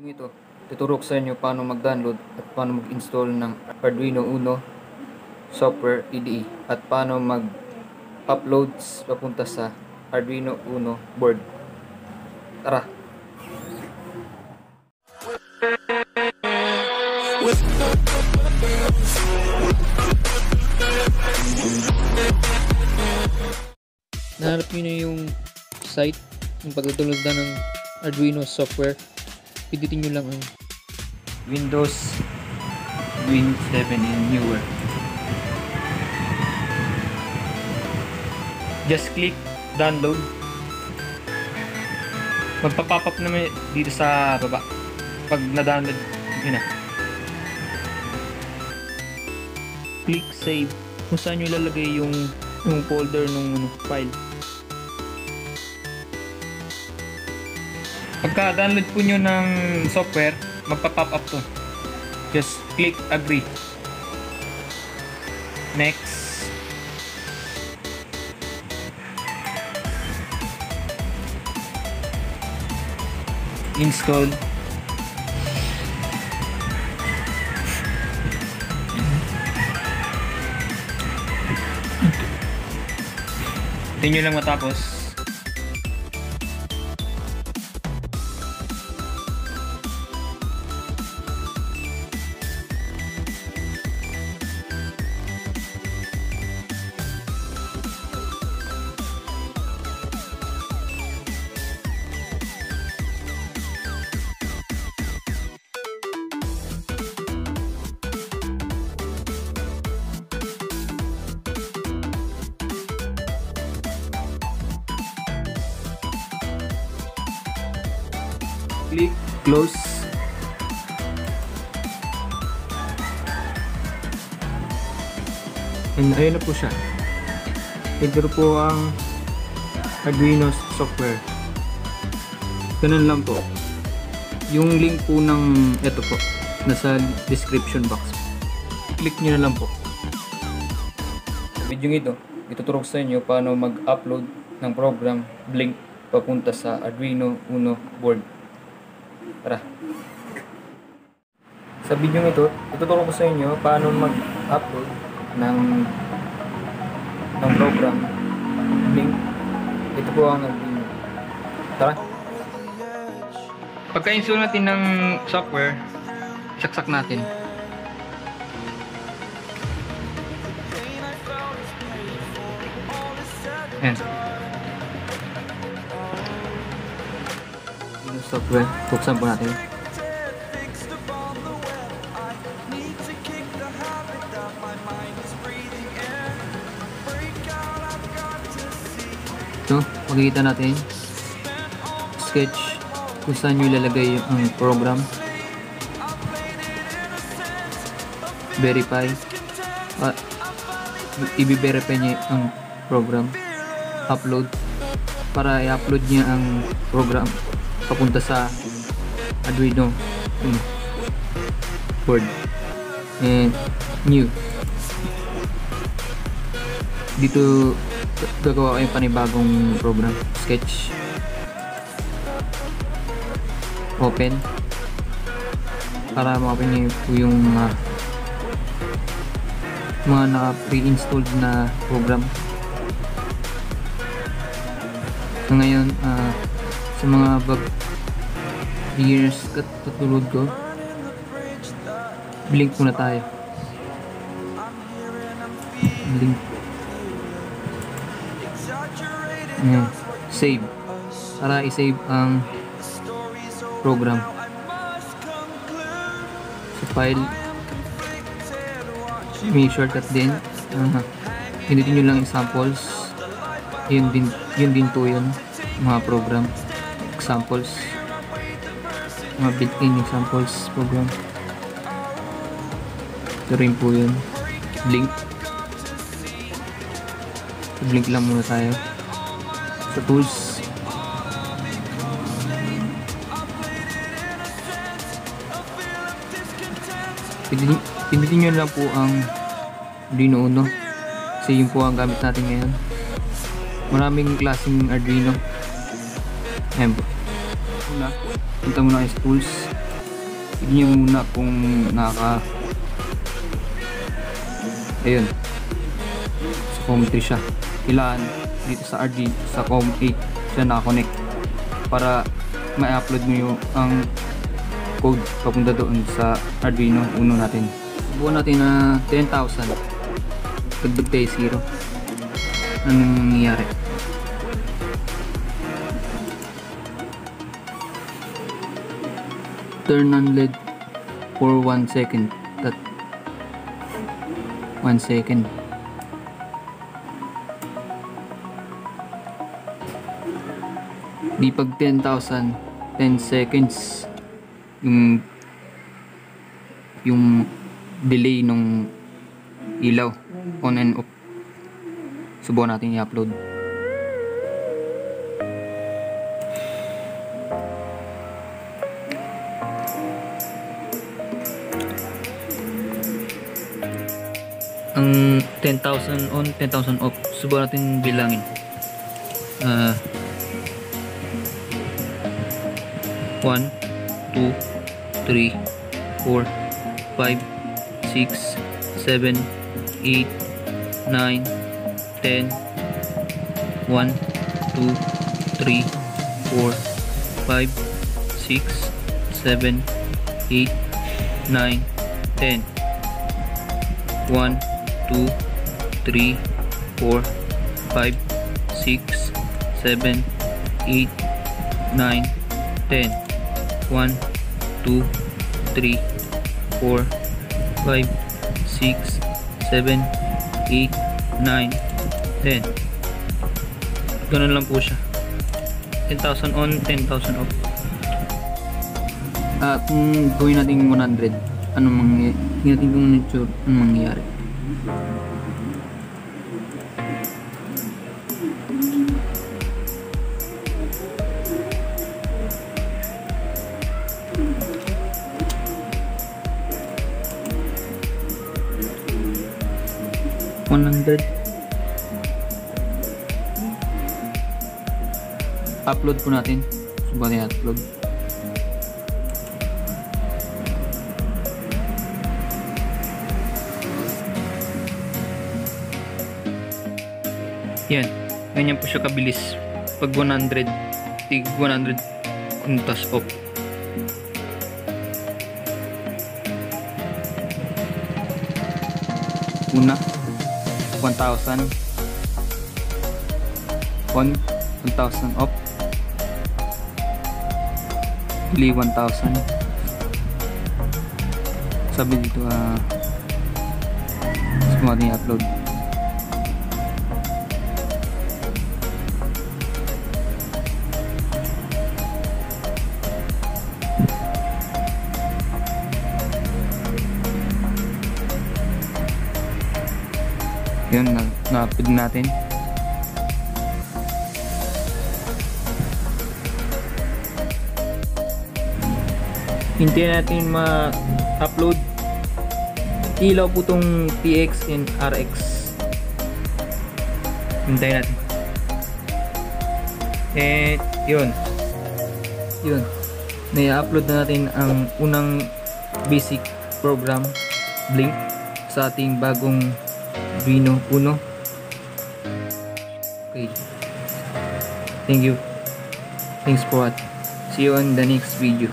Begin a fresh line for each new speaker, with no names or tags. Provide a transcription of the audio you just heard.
Yung ito, tuturo ko sa inyo paano mag-download at paano mag-install ng Arduino Uno software IDE at paano mag-uploads papunta sa Arduino Uno board. Tara! Nahanap nyo na yung site yung pagdadulog na ng Arduino software. Pindutin nyo lang ang Windows Win 7 and newer. Just click download. Magpa-pop up naman dito sa baba. Pag na-download, yun na. Click save. Kung saan nyo ilalagay yung, yung folder ng ano, file. Pagka download po nyo ng software, magpa-pop up to. Just click agree. Next. Install. Nyo lang matapos. Click close. And ayun na po siya. Ito po ang Arduino software. Ganun lang po. Yung link po ng ito po nasa description box. Click nyo na lang po. Video ito ituturo ko sa inyo paano mag-upload ng program Blink papunta sa Arduino Uno board Tara. Sa video ito, ituturo ko sa inyo paano mag-upload ng ng program link. Ito po ang Arduino. Tara. Pagka-install natin ng software, saksak natin. Ayan. Software. Buksan po natin. Ito, makikita natin. Sketch kung saan nyo ilalagay yung program. Verify. Ah, i-verify niya ang program. Upload. Para i-upload niya ang program papunta sa Arduino. Um, board. And new. Dito gagawa ko yung panibagong program. Sketch. Open. Para ma-open niyo po yung mga mga naka pre-installed na program. So ngayon uh, sa mga bag beginners katulad ko. Blink muna tayo. Blink. Ayan. save. Para i-save ang program. Sa file. May shortcut din. Uh, pinutin nyo lang yung samples. Yun din, yun din po yun mga program examples mga built-in examples program ito rin po yun. Blink. Blink lang muna tayo. Sa tools. Pindutin nyo lang po ang Arduino Uno. Kasi yun po ang gamit natin ngayon. Maraming klaseng Arduino. Ayan po una punta muna kayo sa tools tignan nyo muna kung naka ayun. Sa COM 3 siya. Kailangan dito sa RG sa COM 8 siya nakakonect para ma-upload mo yung ang code papunta doon sa Arduino Uno natin. Subukan natin na 10,000 dagdag tayo 0 anong nangyayari turn on LED for 1 second. That 1 second. Di pag 10,000 10 seconds yung yung delay nung ilaw on and off. Subukan natin i-upload ang 10,000 on 10,000 off. Subukan natin bilangin. Ah. 1 2 3 4 5 6 7 8 9 10 1 2 3 4 5 6 7 8 9 10 1 2 3 4 5 6 7 8 9 10 1 2 3 4 5 6 7 8 9 10 ganun lang po siya. 10,000 on 10,000 off. Ah kung gawin natin 100 anong mangyayari natin kung nature anong mangyayari One hundred. Upload po natin. Subukan natin upload. Yan. Ganyan po siya kabilis. Pag 100, tig 100 kuntas off. Una, 1,000 on 1,000 off Bili 1,000 sabi dito ah uh, natin i-upload yun na, na-upload natin. Hintayin natin ma-upload. Ilaw po tong TX and RX hintayin natin. Eh yun. Yun. Na-upload na natin ang unang basic program Blink sa ating bagong Arduino Uno okay. Thank you. Thanks for watching. See you on the next video